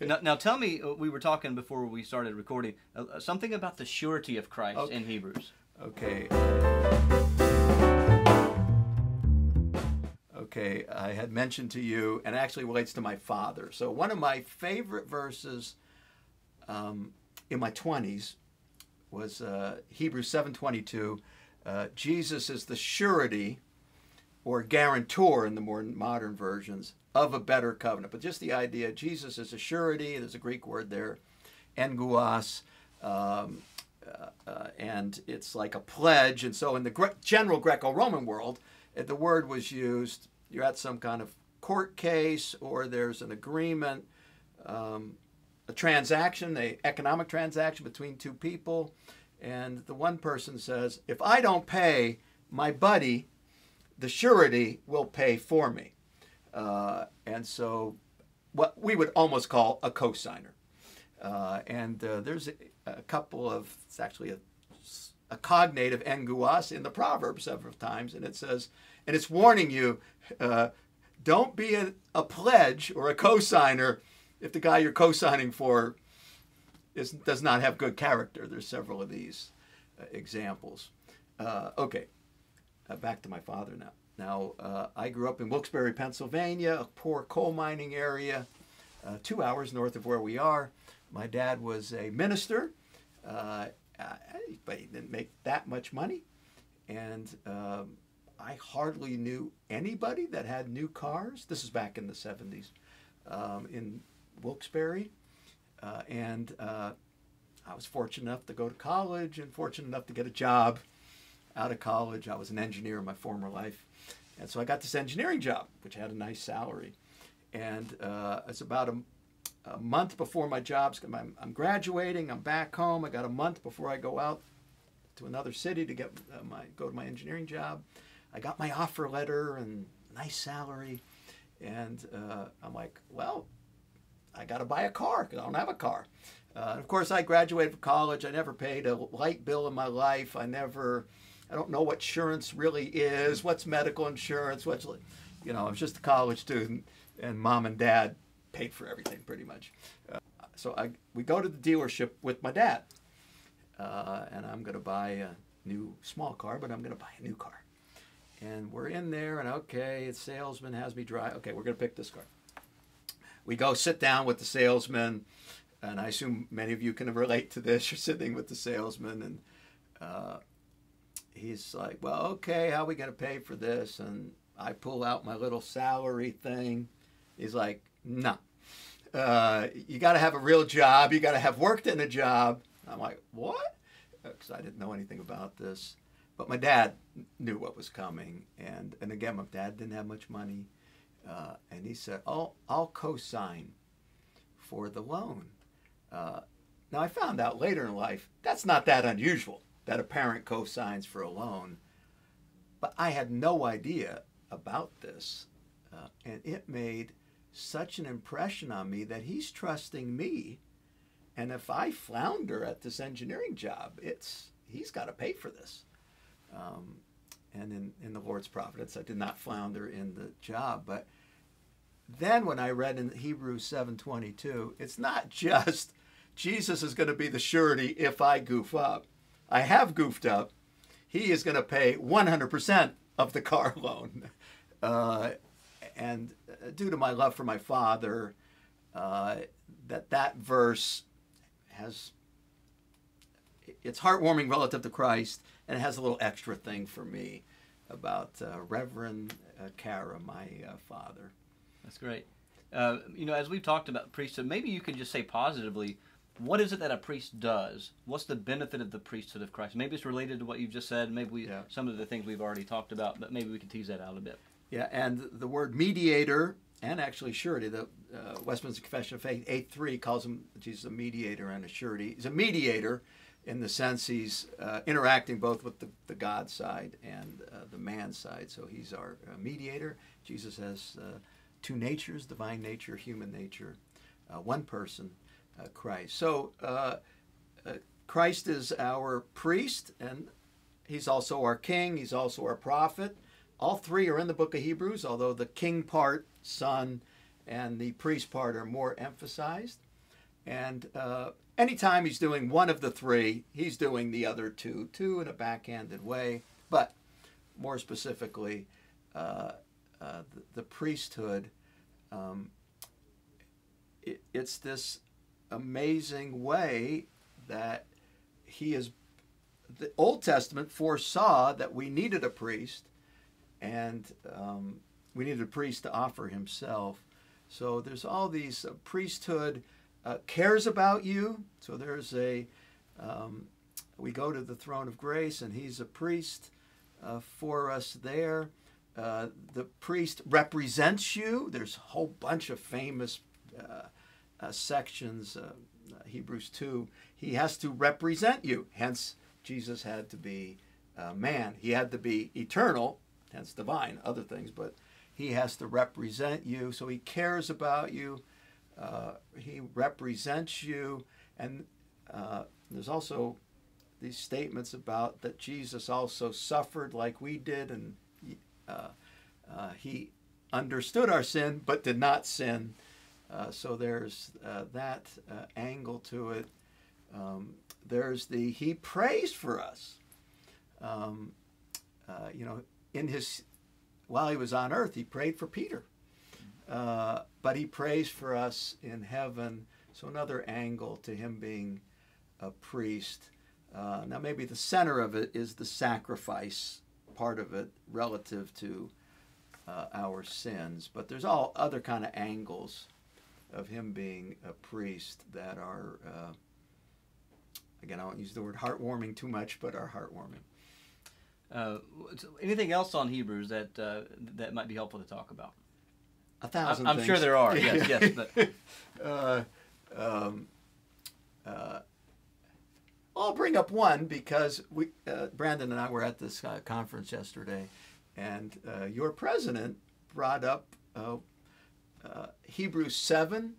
Now, now tell me, uh, we were talking before we started recording, uh, something about the surety of Christ Okay. in Hebrews. Okay. Okay, I had mentioned to you, and it actually relates to my father. So one of my favorite verses um, in my twenties was uh, Hebrews seven twenty two. Uh, Jesus is the surety or guarantor in the more modern versions of a better covenant. But just the idea, Jesus is a surety. There's a Greek word there, enguos. Um, uh, uh, and it's like a pledge. And so, in the Gre- general Greco-Roman world, uh, the word was used. You're at some kind of court case, or there's an agreement, um, a transaction, a economic transaction between two people, and the one person says, "If I don't pay, my buddy, the surety, will pay for me." Uh, and so, what we would almost call a cosigner. Uh, and uh, there's a, a couple of, it's actually a, a of enguas in the Proverbs several times, and it says, and it's warning you, uh, don't be a, a pledge or a cosigner if the guy you're cosigning for is, does not have good character. There's several of these uh, examples. Uh, okay, uh, back to my father now. Now, uh, I grew up in Wilkes-Barre, Pennsylvania, a poor coal mining area, uh, two hours north of where we are. My dad was a minister, uh, but he didn't make that much money. And um, I hardly knew anybody that had new cars. This is back in the 70s um, in Wilkes-Barre. Uh, and uh, I was fortunate enough to go to college and fortunate enough to get a job out of college. I was an engineer in my former life. And so I got this engineering job, which had a nice salary. And uh, it's about a, a month before my job's, I'm, I'm graduating, I'm back home. I got a month before I go out to another city to get uh, my, go to my engineering job. I got my offer letter and nice salary. And uh, I'm like, well, I got to buy a car because I don't have a car. Uh, of course, I graduated from college. I never paid a light bill in my life. I never, I don't know what insurance really is. What's medical insurance? What's, you know, I was just a college student, and mom and dad paid for everything pretty much. Uh, so I, we go to the dealership with my dad, uh, and I'm going to buy a new small car, but I'm going to buy a new car. And we're in there, and okay, the salesman has me drive. Okay, we're going to pick this car. We go sit down with the salesman, and I assume many of you can relate to this. You're sitting with the salesman, and uh, he's like, "Well, okay, how are we going to pay for this?" And I pull out my little salary thing. He's like, "No, uh, you got to have a real job. You got to have worked in a job." I'm like, "What?" Because I didn't know anything about this. But my dad knew what was coming, and and again, my dad didn't have much money, uh, and he said, "Oh, I'll co-sign for the loan." Uh, now I found out later in life that's not that unusual that a parent co-signs for a loan, but I had no idea about this, uh, and it made such an impression on me that he's trusting me, and if I flounder at this engineering job, it's he's got to pay for this. Um, and in, in the Lord's providence, I did not flounder in the job. But then when I read in Hebrews 7:22, it's not just Jesus is going to be the surety if I goof up. I have goofed up. He is going to pay 100% of the car loan. Uh, and due to my love for my father, uh, that that verse has it's heartwarming relative to Christ, and it has a little extra thing for me about uh, Reverend uh, Cara, my uh, father. That's great. Uh, you know, as we've talked about priesthood, maybe you can just say positively, what is it that a priest does? What's the benefit of the priesthood of Christ? Maybe it's related to what you've just said. Maybe we, Yeah. some of the things we've already talked about, but maybe we can tease that out a bit. Yeah, and the word mediator and actually surety, the uh, Westminster Confession of Faith 8.3 calls him Jesus a mediator and a surety. He's a mediator in the sense he's uh, interacting both with the, the God side and uh, the man side. So he's our uh, mediator. Jesus has uh, two natures, divine nature, human nature, uh, one person, Christ. So uh, uh, Christ is our priest, and he's also our king, he's also our prophet. All three are in the book of Hebrews, although the king part, son, and the priest part are more emphasized. And uh, anytime he's doing one of the three, he's doing the other two, two in a backhanded way. But more specifically, uh, uh, the, the, priesthood, um, it, it's this amazing way that he is. The Old Testament foresaw that we needed a priest, and um, we needed a priest to offer himself. So there's all these uh, priesthood uh, cares about you. So there's a, um, we go to the throne of grace and he's a priest uh, for us there. Uh, the priest represents you. There's a whole bunch of famous uh, uh, sections, uh, Hebrews 2. He has to represent you. Hence, Jesus had to be man. He had to be eternal, hence divine, other things, but he has to represent you. So he cares about you. Uh, he represents you. And uh, there's also these statements about that Jesus also suffered like we did, and uh, uh he understood our sin but did not sin. Uh, so there's uh, that angle to it. Um, there's the he prays for us. Um, you know, in his while he was on earth, he prayed for Peter. Uh, but he prays for us in heaven. So another angle to him being a priest. Uh, now maybe the center of it is the sacrifice part of it relative to uh, our sins, but there's all other kind of angles of him being a priest that are, uh, again, I won't use the word heartwarming too much, but are heartwarming. Uh, anything else on Hebrews that uh, that might be helpful to talk about? a thousand. I'm things. sure there are. Yes, yes. But uh, um, uh, I'll bring up one because we, uh, Brandon and I were at this uh, conference yesterday, and uh, your president brought up uh, Hebrews seven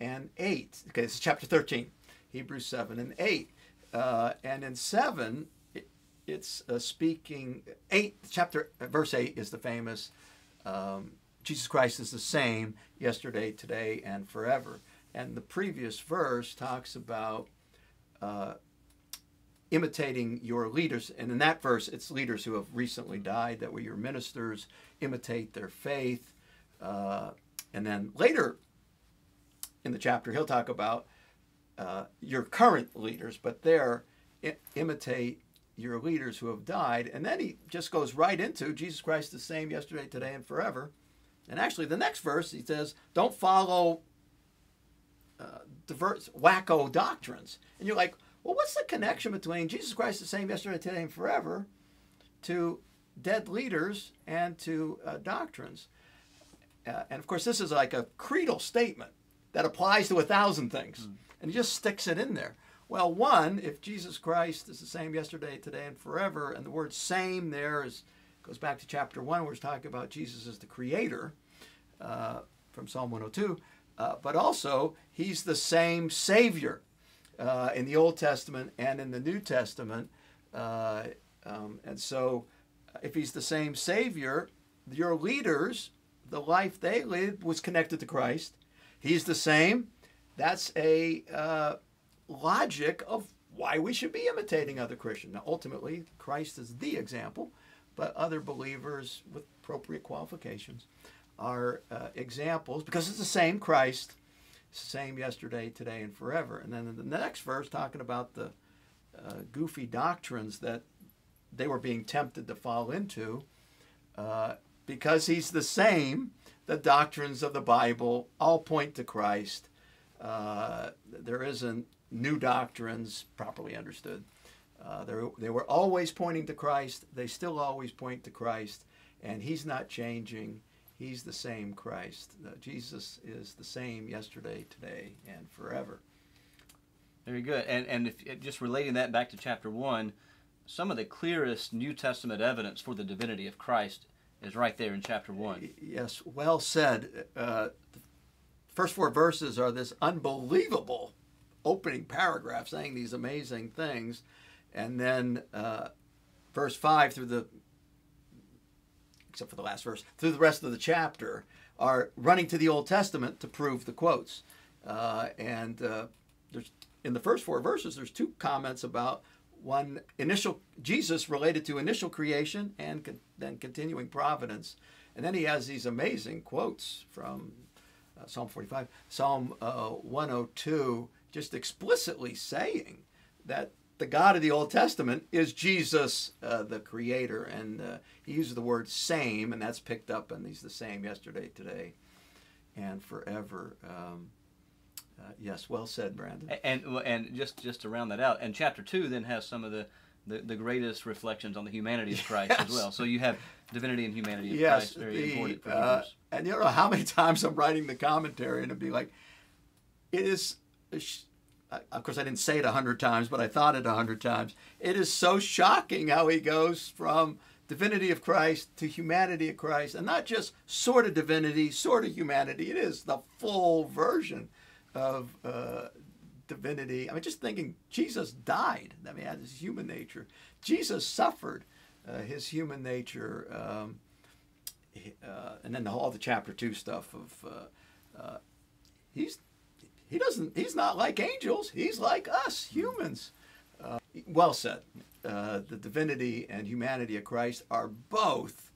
and eight. Okay, this is chapter thirteen, Hebrews seven and eight, and in seven. It, it's speaking eight chapter verse eight is the famous um, Jesus Christ is the same yesterday, today, and forever. And the previous verse talks about uh, imitating your leaders. And in that verse, it's leaders who have recently died that were your ministers, imitate their faith. Uh, and then later in the chapter, he'll talk about uh, your current leaders, but there, imitate your leaders who have died. And then he just goes right into Jesus Christ the same yesterday, today, and forever. And actually, the next verse, he says, don't follow uh, diverse, wacko doctrines. And you're like, well, what's the connection between Jesus Christ the same yesterday, today, and forever to dead leaders and to uh, doctrines? Uh, and of course, this is like a creedal statement that applies to a thousand things. Mm. And he just sticks it in there. Well, one, if Jesus Christ is the same yesterday, today, and forever, and the word same there is goes back to chapter 1 where it's talking about Jesus as the creator uh, from Psalm 102, uh, but also he's the same Savior uh, in the Old Testament and in the New Testament. Uh, um, and so if he's the same Savior, your leaders, the life they lived was connected to Christ. He's the same. That's a uh, logic of why we should be imitating other Christians. Now, ultimately, Christ is the example but other believers with appropriate qualifications are uh, examples because it's the same Christ, same yesterday, today, and forever. And then in the next verse, talking about the uh, goofy doctrines that they were being tempted to fall into, uh, because he's the same, the doctrines of the Bible all point to Christ. Uh, there isn't new doctrines properly understood. Uh, they were always pointing to Christ. They still always point to Christ, and He's not changing. He's the same Christ. Uh, Jesus is the same yesterday, today, and forever. Very good. And and if, just relating that back to chapter one, some of the clearest New Testament evidence for the divinity of Christ is right there in chapter one. Yes, well said. Uh, the first four verses are this unbelievable opening paragraph saying these amazing things and then uh, verse 5 through the, except for the last verse, through the rest of the chapter, are running to the Old Testament to prove the quotes. Uh, and uh, there's in the first four verses, there's two comments about one initial Jesus related to initial creation and con- then continuing providence, and then he has these amazing quotes from uh, Psalm 45, Psalm uh, 102, just explicitly saying that the God of the Old Testament is Jesus, uh, the Creator, and uh, he uses the word "same," and that's picked up, and he's the same yesterday, today, and forever. Um, uh, yes, well said, Brandon. And and just just to round that out, and chapter two then has some of the the, the greatest reflections on the humanity of Christ Yes. as well. So you have divinity and humanity of yes, Christ, very the, important for uh, and you know how many times I'm writing the commentary and it'd be like, it is. a sh- I- Of course, I didn't say it a hundred times, but I thought it a hundred times. It is so shocking how he goes from divinity of Christ to humanity of Christ, and not just sort of divinity, sort of humanity. It is the full version of uh, divinity. I mean, just thinking Jesus died. I mean, had his human nature. Jesus suffered uh, his human nature. Um, uh, and then the, all the chapter two stuff of uh, uh, he's he doesn't he's not like angels. He's like us humans. Uh, well said. The divinity and humanity of Christ are both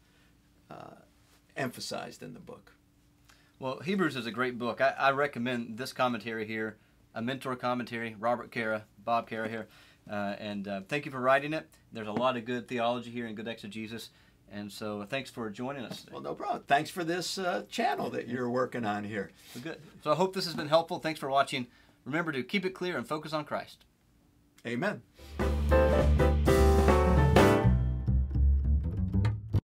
emphasized in the book. Well, Hebrews is a great book. I, I recommend this commentary here, a mentor commentary, Robert Cara, Bob Cara here. Uh, and uh, thank you for writing it. There's a lot of good theology here and good exegesis. And so thanks for joining us. today. Well, no problem. Thanks for this uh, channel that you're working on here. So good. So I hope this has been helpful. Thanks for watching. Remember to keep it clear and focus on Christ. Amen.